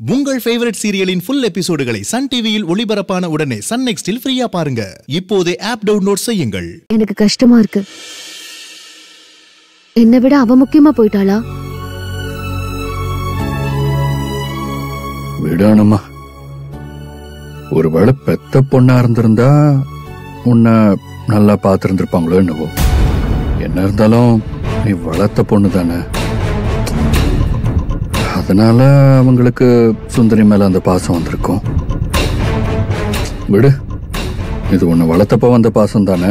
உங்கள் ஃபேவரட் சீரியலின் ஃபுல் எபிசோடுகளை சன் டிவியில் ஒளிபரப்பான உடனே சன் நெக்ஸ்டில் ஃப்ரீயா பாருங்க. இப்போதே ஆப் டவுன்லோட் செய்யுங்கள். எனக்கு கஷ்டமா இருக்கு. என்னை விட அவ முக்கியமா போயிட்டாளா? விடணுமா ஒருவேளை பெத்த பொண்ணா இருந்திருந்தா உன்னை நல்லா பார்த்துருந்துருப்பாங்களோ என்னவோ. என்ன இருந்தாலும் நீ வளர்த்த பொண்ணு தானே அதனால அவங்களுக்கு சுந்தரி மேல அந்த பாசம் வந்திருக்கும். விடு. இது உன்னை வளர்த்தப்ப வந்த பாசம் தானே.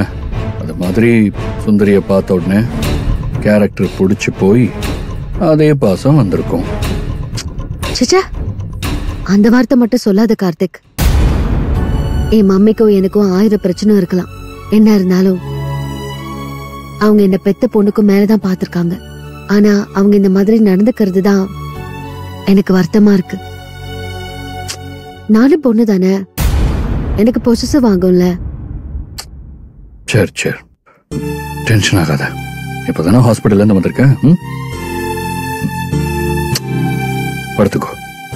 அது மாதிரி சுந்தரியை பார்த்த உடனே கேரக்டர் பிடிச்சி போய் அதே பாசம் வந்திருக்கும். அந்த வார்த்தை மட்டும் சொல்லாத கார்த்திக். என் மம்மிக்கும் எனக்கும் ஆயிரம் பிரச்சனை இருக்கலாம். என்ன இருந்தாலும் அவங்க என்ன பெத்த பொண்ணுக்கும் மேலதான் பாத்திருக்காங்க ஆனா அவங்க இந்த மாதிரி நடந்துக்கிறது தான் எனக்கு வருத்தமா இருக்கு. நானும் பொண்ணு தானே. எனக்கு பொசசிவ் ஆகும்ல. சரி சரி. டென்ஷன் ஆகாத. இப்பதானே ஹாஸ்பிட்டல்ல இருந்து வந்திருக்கேன்? படுத்துக்கோ.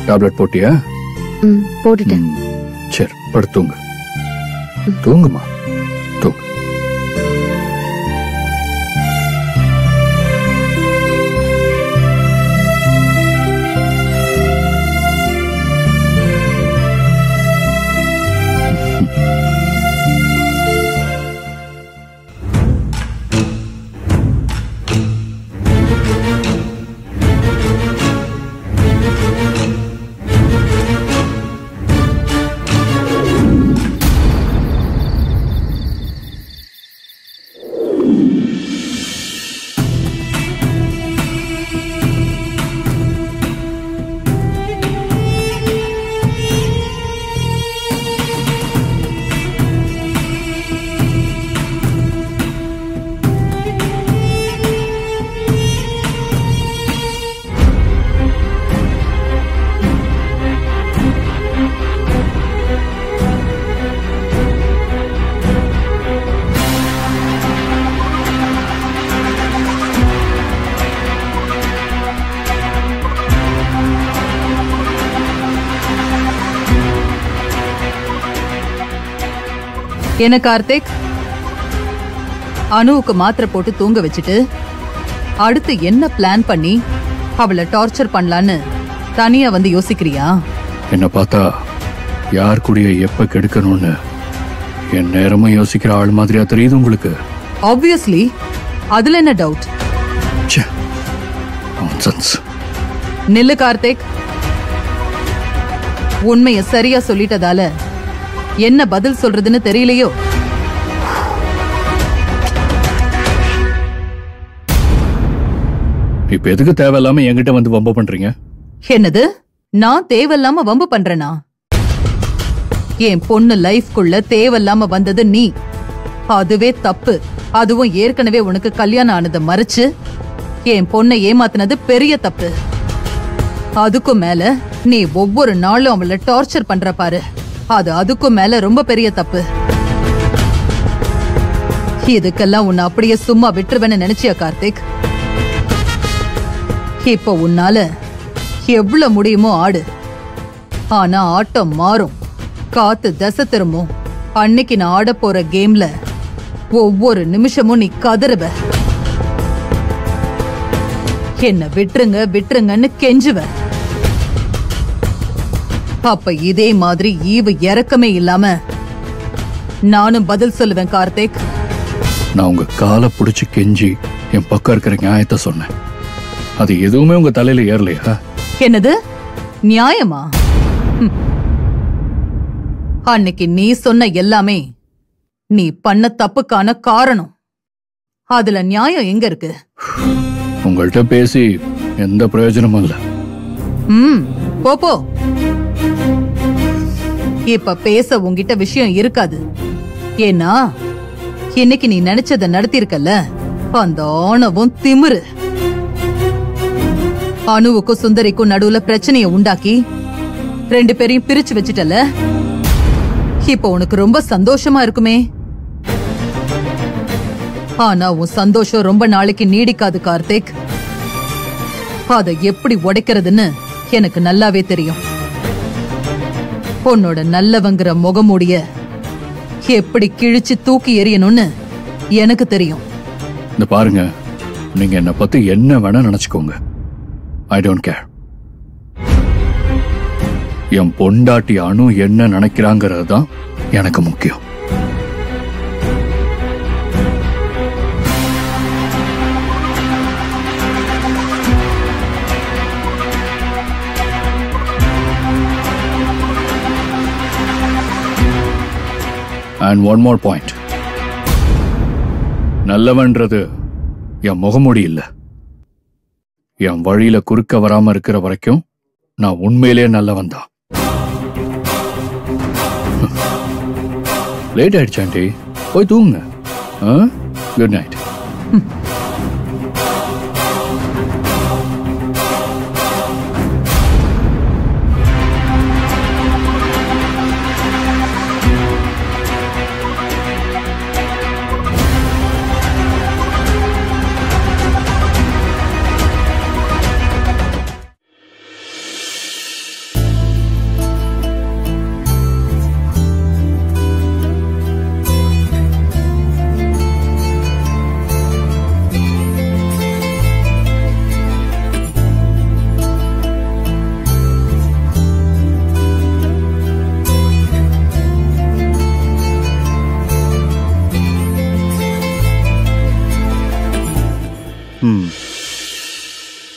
டேப்லெட் போட்டியா? போட்டுட்டேன். சரி படுத்துங்க. தூங்குமா? என்ன கார்த்திக்? அனுவுக்கு மாத்திரை போட்டு தூங்க வச்சுட்டு அடுத்து என்ன பிளான் பண்ணி அவளை டார்ச்சர் பண்ணலான்னு தனியா வந்து யோசிக்கிறியா? என்ன பார்த்தா யார் கூடய எப்ப கெடுக்கணும்னு என் நேரமும் யோசிக்கிற ஆள் மாதிரியா தெரியுது உங்களுக்கு? ஆப்வியஸ்லி அதுல என்ன டவுட். நில்லு கார்த்திக். உண்மைய சரியா சொல்லிட்டதால என்ன பதில் சொல்றதுன்னு தெரியலையோ? இப்ப எதுக்கு தேவையில்லாம என்கிட்ட வந்து வம்ப பண்றீங்க? என்னது? நான் தேவையில்லாம வம்பு பண்றேனா? என் பொண்ணு லைஃப்குள்ள தேவையில்லாம வந்தது நீ. அதுவே தப்பு. அதுவும் ஏற்கனவே உனக்கு கல்யாணம் ஆனதை மறைச்சு என் பொண்ணை ஏமாத்துனது பெரிய தப்பு. அதுக்கும் மேல நீ ஒவ்வொரு நாளும் அவளை டார்ச்சர் பண்ற பாரு. அது அதுக்கும் மேல ரொம்ப பெரிய தப்பு. இதுக்கெல்லாம் உன்னை அப்படியே சும்மா விட்டுருவேன்னு நினைச்சியா கார்த்திக்? இப்ப உன்னால எவ்வளவு முடியுமோ ஆடு. ஆனா ஆட்டம் மாறும். காத்து தசை திரும்பும். அன்னைக்கு நான் ஆட போற கேம்ல ஒவ்வொரு நிமிஷமும் நீ கதறுவ. என்ன விட்டுருங்க விட்டுருங்கன்னு கெஞ்சுவேன் அப்ப இதே மாதிரி ஈவு இறக்கமே இல்லாம நானும் பதில் சொல்லுவேன் கார்த்திக். நான் உங்க காலை பிடிச்சு கெஞ்சி என் பக்கம் இருக்கிற நியாயத்தை சொன்னேன். அது எதுவுமே உங்க தலையில ஏறலையா? என்னது? நியாயமா. அன்னைக்கு நீ சொன்ன எல்லாமே நீ பண்ண தப்புக்கான காரணம். அதுல நியாயம் எங்க இருக்கு? உங்கள்கிட்ட பேசி எந்த பிரயோஜனமும் இல்ல. ம் போ போ. இப்ப பேச உங்ககிட்ட விஷயம் இருக்காது. ஏன்னா இன்னைக்கு நீ நினைச்சத நடத்திருக்கல அந்த ஆணவும் திமிரு. அணுவுக்கும் சுந்தரிக்கும் நடுவுல பிரச்சனையை உண்டாக்கி ரெண்டு பேரையும் பிரிச்சு வச்சிட்டல இப்ப உனக்கு ரொம்ப சந்தோஷமா இருக்குமே. ஆனா உன் சந்தோஷம் ரொம்ப நாளைக்கு நீடிக்காது கார்த்திக். அதை எப்படி உடைக்கிறதுன்னு எனக்கு நல்லாவே தெரியும். உன்னோட நல்லவங்கிற முகமூடிய எப்படி கிழிச்சு தூக்கி எறியணும்னு எனக்கு தெரியும். இந்த பாருங்க நீங்க என்னை பத்தி என்ன வேணா நினைச்சுக்கோங்க. ஐ டோன்ட் கேர் என் பொண்டாட்டி அணு என்ன நினைக்கிறாங்கிறது தான் எனக்கு முக்கியம். அண்ட் ஒன் மோர் பாயிண்ட் நல்லவன்றது என் முகமூடி இல்ல. என் வழியில குறுக்க வராம இருக்கிற வரைக்கும் நான் உண்மையிலே நல்லவன் தான். லேட் ஆயிடுச்சாண்டி? போய் தூங்குங்க. குட் நைட்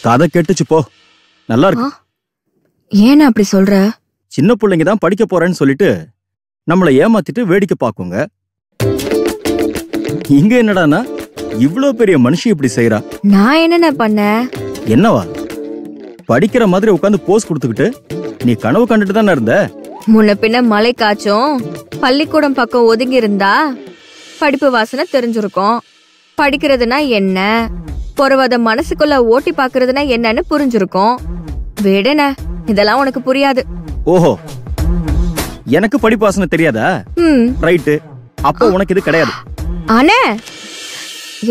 கதை கெட்டுச்சு போ. நல்லா இருக்கு ஏன் அப்படி சொல்ற? சின்ன பிள்ளைங்க தான் படிக்க போறேன்னு சொல்லிட்டு நம்மள ஏமாத்திட்டு வேடிக்கை பார்க்குங்க. இங்க என்னடான்னா இவ்ளோ பெரிய மனுஷி இப்படி செய்றா. நான் என்னென்ன பண்ணேன் என்னவா? படிக்கிற மாதிரி உட்காந்து போஸ் கொடுத்துக்கிட்டு நீ கனவு கண்டுட்டு தானே இருந்த? முன்ன பின்ன மழை காய்ச்சும் பள்ளிக்கூடம் பக்கம் ஒதுங்கி இருந்தா படிப்பு வாசனை தெரிஞ்சிருக்கும். படிக்கிறதுனா என்ன? பொறவத மனசுக்குள்ள ஓட்டி பாக்குறதுனா என்னன்னு புரிஞ்சிருக்கும். விடுன இதெல்லாம் உனக்கு புரியாது. ஓஹோ எனக்கு படிப்பு வாசனை தெரியாதா? ம். ரைட்டு அப்போ உனக்கு இது கிடையாது. அண்ணே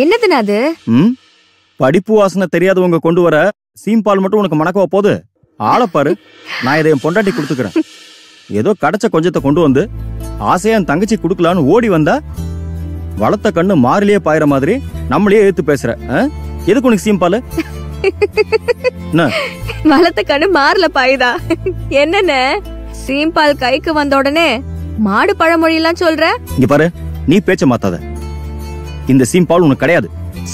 என்னதுண்ணா அது? ம்? படிப்பு வாசனை தெரியாதவங்க கொண்டு வர சீம்பால் மட்டும் உனக்கு மணக்கவா போகுது? ஆளை பாரு நான் இதை என் பொண்டாட்டி கொடுத்துக்கிறேன். ஏதோ கிடைச்ச கொஞ்சத்தை கொண்டு வந்து ஆசையா என் தங்கச்சி கொடுக்கலான்னு ஓடி வந்தா வளர்த்த கண்ணு மாறிலேயே பாயிற மாதிரி நம்மளையே ஏத்து பேசுற? எதுக்கு உனக்கு சீம்பால் வளர்த்த கண்ணு மாறல பாயுதா? என்னண்ணே சீம்பால் கைக்கு வந்த உடனே மாடு பழமொழி எல்லாம் சொல்ற? இங்க பாரு நீ பேச்ச மாத்தாத. இந்த சீம்பால் உனக்கு கிடையாது.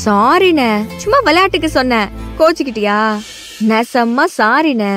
சாரிண்ணே சும்மா விளையாட்டுக்கு சொன்னேன் கோச்சுக்கிட்டியா? நெசம்மா சாரிண்ணே.